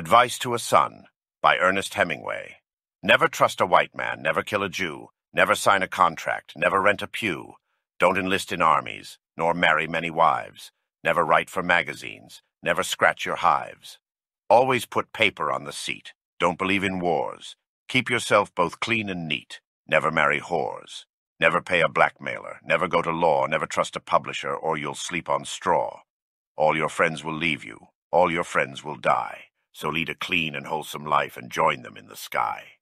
Advice to a Son by Ernest Hemingway. Never trust a white man, never kill a Jew, never sign a contract, never rent a pew, don't enlist in armies, nor marry many wives, never write for magazines, never scratch your hives. Always put paper on the seat, don't believe in wars, keep yourself both clean and neat, never marry whores, never pay a blackmailer, never go to law, never trust a publisher, or you'll sleep on straw. All your friends will leave you, all your friends will die, so lead a clean and wholesome life and join them in the sky.